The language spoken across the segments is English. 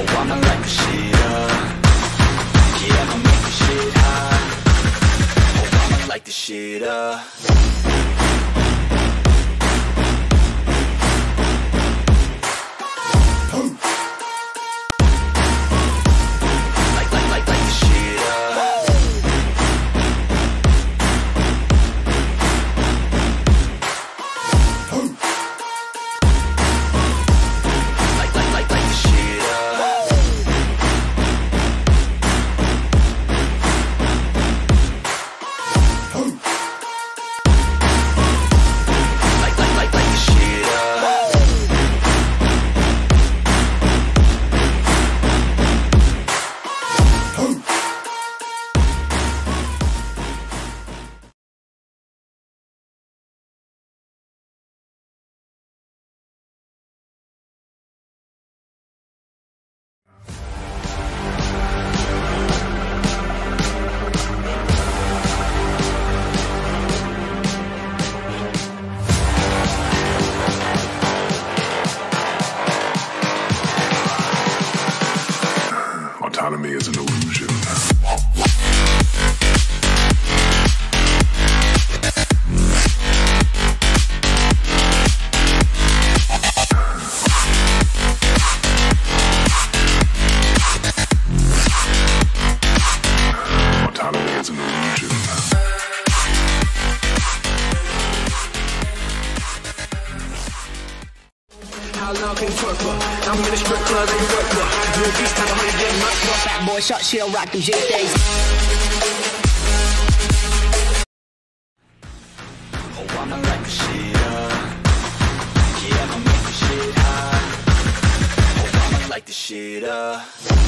Oh, I'ma light the shit up. Yeah, I'ma make the shit hot. Oh, I'ma light the shit up. Autonomy is an illusion. How long can you twerk for? I'm in the strip club and you work for. You a beast, time to hurry, get much more. Fat boy, shot, shell, rock them J days. Oh, I'ma light the shit up. Yeah, I'ma make the shit hot. Oh, I'ma light the shit up.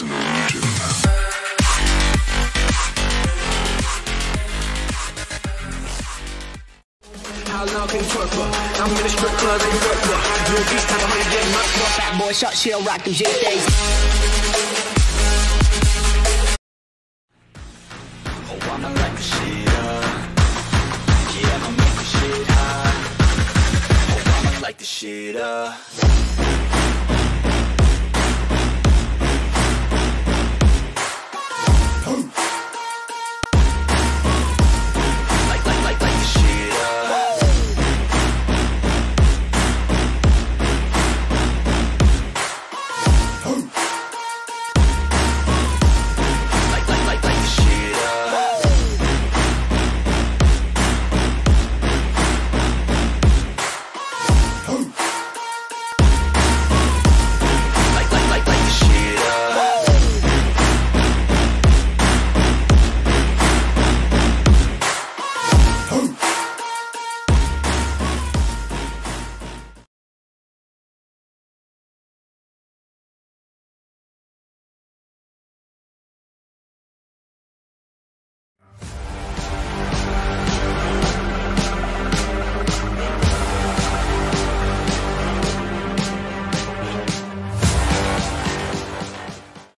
as I'm in a strip club they work for. Blue beast, time, I'm gonna get my. Fat boy, shot, she'll rock these days. Oh, I'ma the shit up. Yeah, I'ma make the shit hot. Oh, I'ma the shit up.